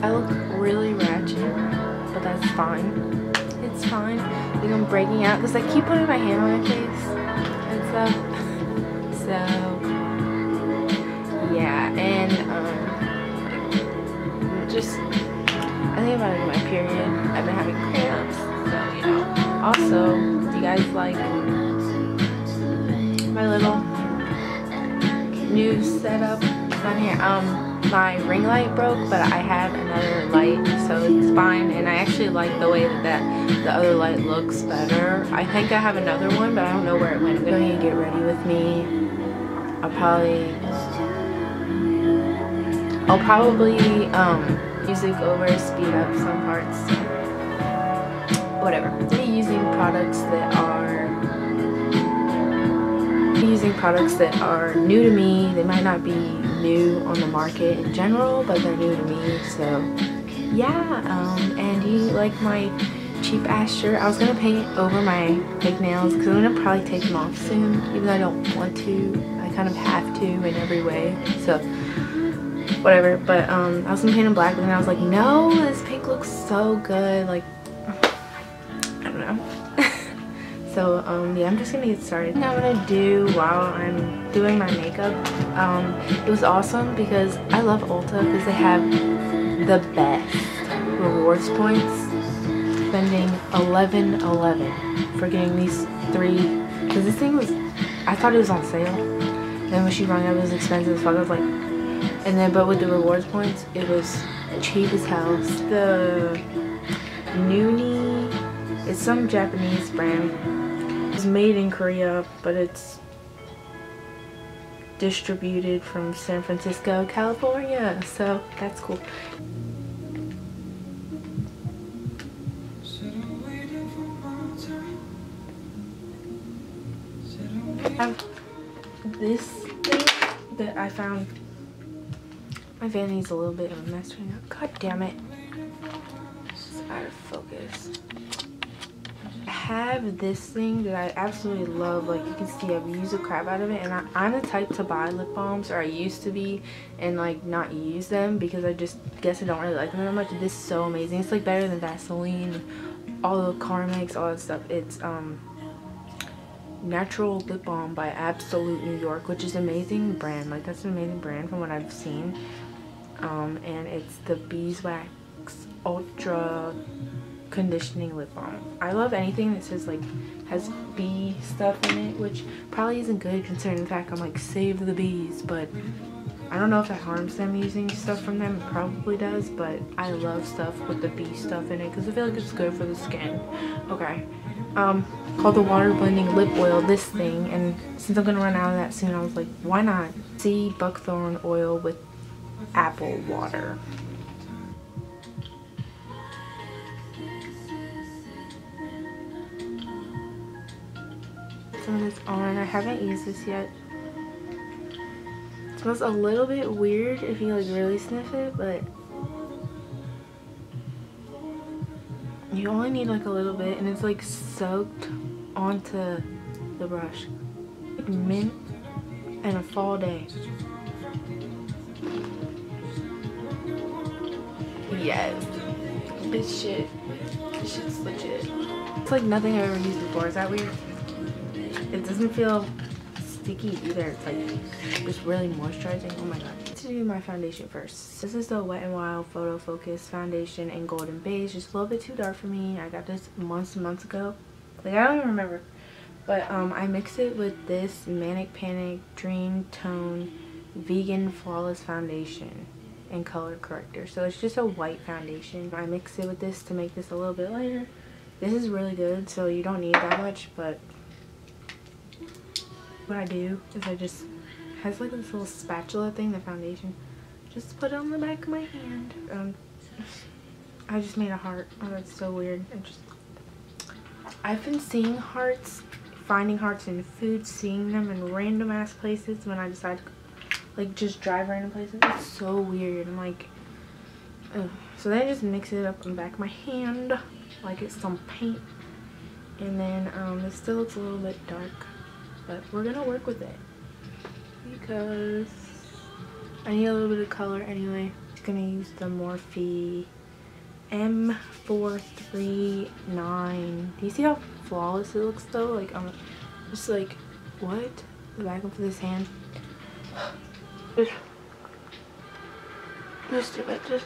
I look really ratchet, but that's fine. It's fine. I think I'm breaking out because I keep putting my hand on my face and stuff. So, yeah, and um, just, I think about my period. I've been having cramps, so, you know. Also, you guys like my little new setup on here? Um, my ring light broke but I have another light so it's fine. And I actually like the way that, the other light looks better. I think I have another one but I don't know where it went. I'm going to get ready with me. I'll probably I'll probably um music over speed up some parts. Whatever. I'm using products that are using products that are new to me. They might not be new on the market in general but they're new to me so yeah um, and you like my cheap ass shirt? I was gonna paint over my fake nails because I'm gonna probably take them off soon even though I don't want to. I kind of have to in every way so whatever but um, I was gonna paint them black but then I was like no this pink looks so good like I don't know so um, yeah i'm just gonna get started. I'm gonna do while i'm doing my makeup? Um, it was awesome because i love ulta because they have the best rewards points spending 11 11 for getting these three. Because this thing was i thought it was on sale. Then when she rang up it was expensive as fuck. I was like and then but with the rewards points it was cheap as hell. The some Japanese brand it's made in Korea, but it's distributed from San Francisco, California. So that's cool. Have this thing that I found. My vanity a little bit of a mess right now. God damn it. It's out of focus have this thing that I absolutely love. Like you can see I've used the crap out of it and I, am the type to buy lip balms or I used to be and like not use them because I just guess I don't really like them that much. This is so amazing. It's like better than Vaseline, all the Carmex, all that stuff. It's um natural lip balm by Absolute New York which is amazing brand. Like that's an amazing brand from what I've seen. Um, and it's the beeswax ultra conditioning lip balm. I love anything that says like has bee stuff in it, which probably isn't good considering the fact I'm like save the bees, but I don't know if that harms them using stuff from them. It probably does, but I love stuff with the bee stuff in it because I feel like it's good for the skin. Okay. Um, called the water blending lip oil, this thing, and since I'm gonna run out of that soon, I was like, why not? Sea buckthorn oil with apple water. Of this on. I haven't used this yet. It smells a little bit weird if you like really sniff it, but you only need like a little bit and it's like soaked onto the brush. Like mint and a fall day. Yes. This shit. This shit's legit. It's like nothing I've ever used before. Is that weird? It doesn't feel sticky either. It's like it's really moisturizing. Oh my god. To do my foundation first. This is the Wet n Wild Photo Focus Foundation in Golden Beige. Just a little bit too dark for me. I got this months and months ago. Like I don't even remember. But um, I mix it with this Manic Panic Dream Tone Vegan Flawless Foundation and color corrector. So it's just a white foundation. I mix it with this to make this a little bit lighter. This is really good, so you don't need that much, but what I do is I just has like this little spatula thing, the foundation. Just put it on the back of my hand. Um, I just made a heart. Oh, that's so weird. I just, I've been seeing hearts, finding hearts in food, seeing them in random ass places when I decide to like just drive random places. It's so weird. I'm like, ugh. so then I just mix it up on the back of my hand like it's some paint. And then um, it still looks a little bit dark but we're gonna work with it because I need a little bit of color anyway I'm gonna use the Morphe M439. Do you see how flawless it looks though? Like I'm just like, what? The back of this hand. Just, just do it. Just.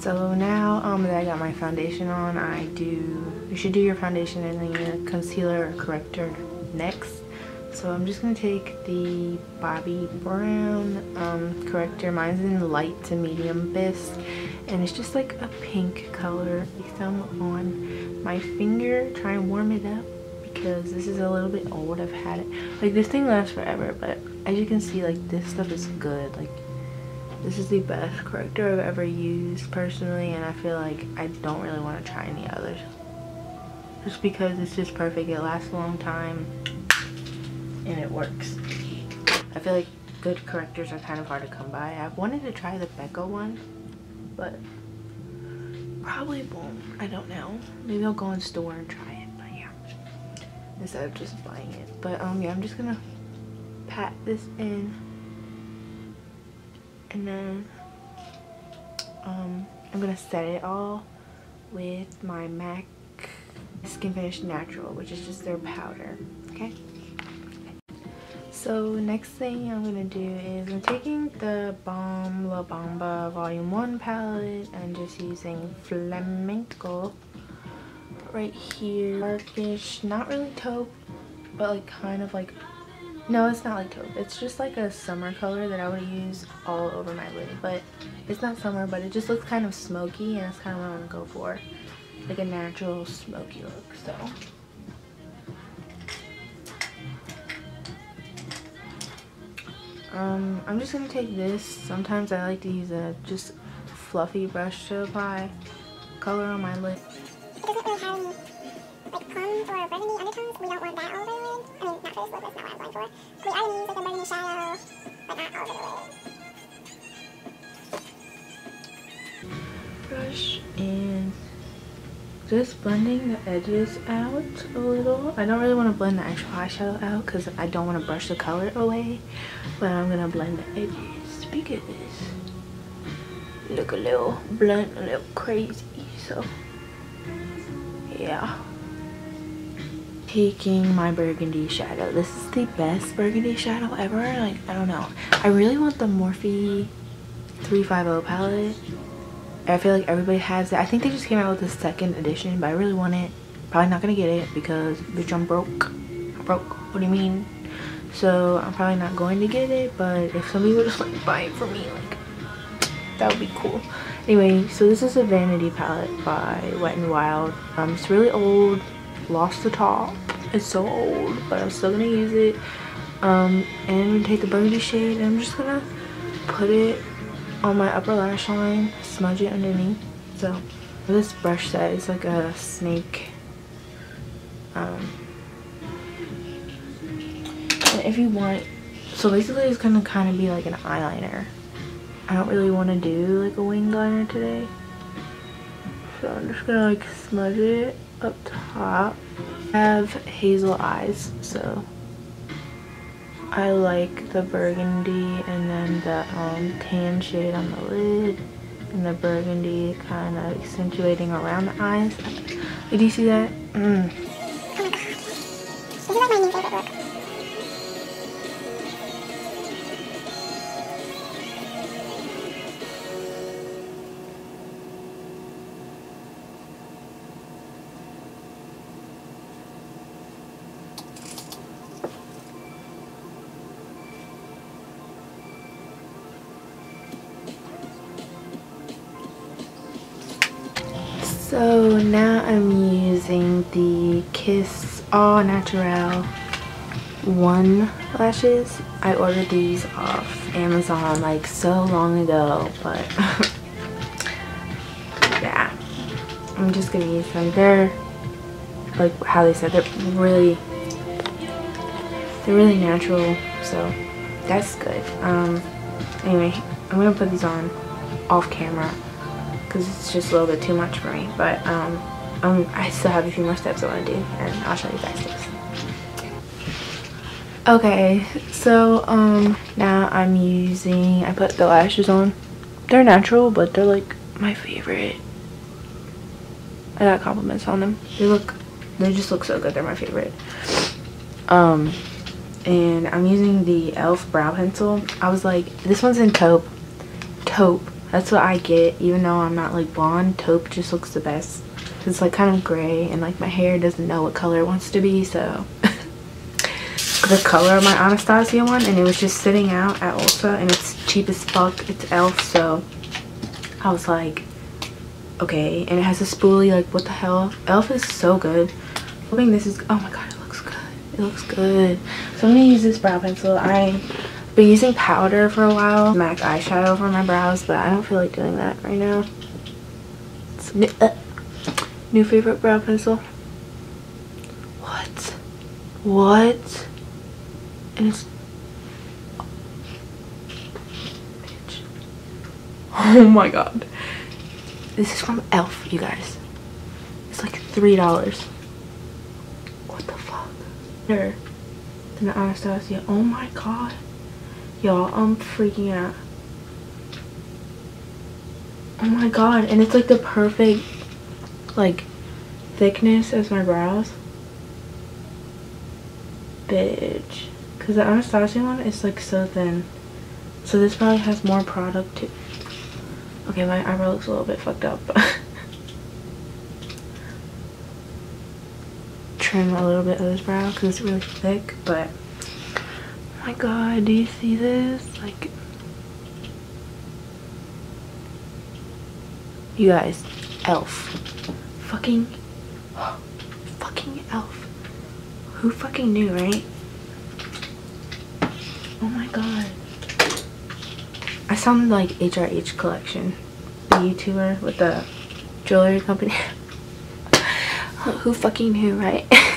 So now um, that I got my foundation on, I do, you should do your foundation and then your concealer or corrector next. So I'm just going to take the Bobbi Brown um, corrector. Mine's in light to medium bisque. And it's just like a pink color. Like some on my finger. Try and warm it up because this is a little bit old. I've had it. Like this thing lasts forever. But as you can see, like this stuff is good. Like this is the best corrector I've ever used personally. And I feel like I don't really want to try any others. Just because it's just perfect. It lasts a long time and it works. I feel like good correctors are kind of hard to come by. I've wanted to try the Becca one, but probably won't. I don't know. Maybe I'll go in store and try it, but yeah. Instead of just buying it. But um yeah, I'm just gonna pat this in. And then um I'm gonna set it all with my MAC Skin Finish Natural, which is just their powder. Okay. So next thing I'm to do is I'm taking the Balm La Bamba Volume 1 palette and just using Flamenco right here. Darkish, not really taupe, but like kind of like, no it's not like taupe. It's just like a summer color that I would use all over my lid. But it's not summer, but it just looks kind of smoky and that's kind of what I want to go for. Like a natural smoky look, so. Um, I'm just going to take this. Sometimes I like to use a just fluffy brush to apply color on my lid. Blending the edges out a little. I don't really want to blend the actual eyeshadow out because I don't want to brush the color away. But I'm going to blend the edges because look a little blunt, a little crazy. So yeah. Taking my burgundy shadow. This is the best burgundy shadow ever. Like, I don't know. I really want the Morphe 350 palette I feel like everybody has it. I think they just came out with the second edition, but I really want it. Probably not gonna get it because bitch I'm broke. I'm broke. What do you mean? So I'm probably not going to get it, but if somebody would just like buy it for me, like that would be cool. Anyway, so this is a Vanity palette by Wet n Wild. Um, it's really old. Lost the top. It's so old, but I'm still gonna use it. Um, and I'm gonna take the burgundy shade and I'm just gonna put it on my upper lash line, smudge it underneath. So this brush set is like a snake. Um, and if you want, so basically it's gonna kind of be like an eyeliner. I don't really want to do like a wing liner today. So I'm just gonna like smudge it up top. I have hazel eyes, so I like the burgundy and then the um, tan shade on the lid and the burgundy kind of accentuating around the eyes. Did you see that? Mm. So now I'm using the Kiss All Natural One lashes. I ordered these off Amazon like so long ago, but yeah. I'm just gonna use them. They're like how they said, they're really they're really natural, so that's good. Um anyway, I'm gonna put these on off camera because it's just a little bit too much for me. But um, um, I still have a few more steps I want to do and I'll show you guys this. Okay, so um now I'm using I put the lashes on. They're natural, but they're like my favorite. I got compliments on them. They look they just look so good. They're my favorite. Um and I'm using the e.l.f. brow pencil. I was like, this one's in taupe. Taupe. That's what I get, even though I'm not like blonde. Taupe just looks the best. It's like kind of gray and like my hair doesn't know what color it wants to be, so the color of my Anastasia one and it was just sitting out at Ulta and it's cheap as fuck. It's e.l.f. so I was like, okay. And it has a spoolie, like what the hell? e.l.f. is so good. Hoping this is, oh my god, it looks good. It looks good. So I'm gonna use this brow pencil. I've been using powder for a while. MAC eyeshadow for my brows, but I don't feel like doing that right now. New, uh, new favorite brow pencil. What? What? and it's oh my god this is from e.l.f. you guys it's like three dollars what the fuck better than Anastasia oh my god y'all I'm freaking out oh my god and it's like the perfect like thickness as my brows bitch because the Anastasia one is like so thin. So this probably has more product too. Okay, my eyebrow looks a little bit fucked up. Trim a little bit of this brow because it's really thick, but my god, do you see this? Like, you guys, e.l.f. Fucking, fucking e.l.f. Who fucking knew, right? Oh my god. I saw sound like HRH Collection, the YouTuber with the jewelry company. Who fucking knew, right?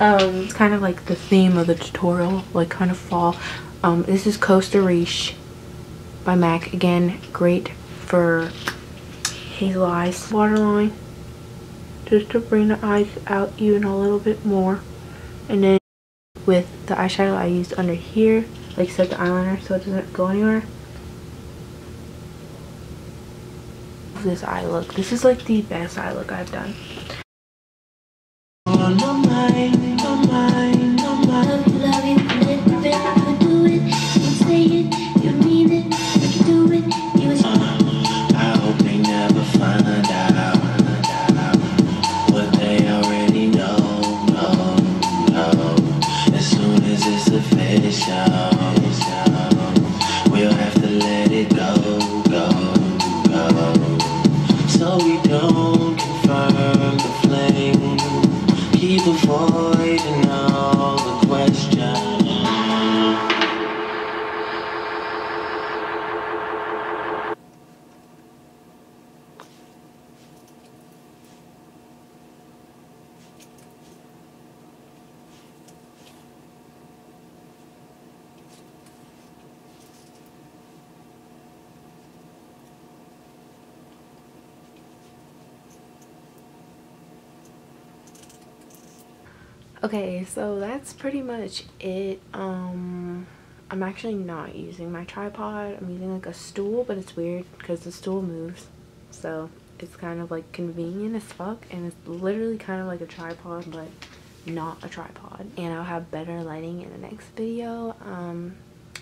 um, it's kind of like the theme of the tutorial, like kind of fall. Um, this is Costa Riche by MAC. Again, great for hazel eyes. Waterline, just to bring the eyes out even a little bit more. And then with the eyeshadow I used under here, like set the eyeliner so it doesn't go anywhere. This eye look. This is like the best eye look I've done. Okay so that's pretty much it. Um i'm actually not using my tripod. I'm using like a stool but it's weird because the stool moves. So it's kind of like convenient as fuck and it's literally kind of like a tripod but not a tripod. And i'll have better lighting in the next video. Um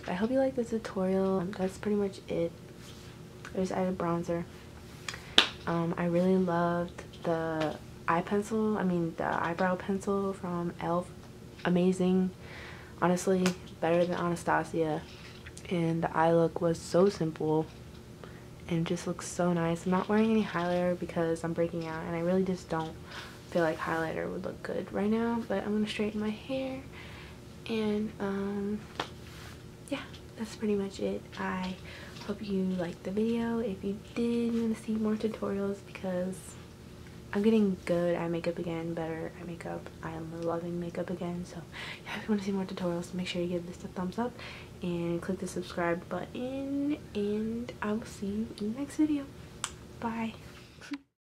i hope you like the tutorial. That's pretty much it. I just added bronzer. Um i really loved the eye pencil i mean the eyebrow pencil from elf amazing. Honestly better than anastasia. And the eye look was so simple. And just looks so nice. I'm not wearing any highlighter because i'm breaking out. And i really just don't feel like highlighter would look good right now. But i'm gonna straighten my hair. And um yeah that's pretty much it. I hope you liked the video. If you did you want to see more tutorials because I'm getting good at makeup again, better at makeup. I am loving makeup again. So yeah, if you want to see more tutorials, make sure you give this a thumbs up and click the subscribe button. And I will see you in the next video. Bye.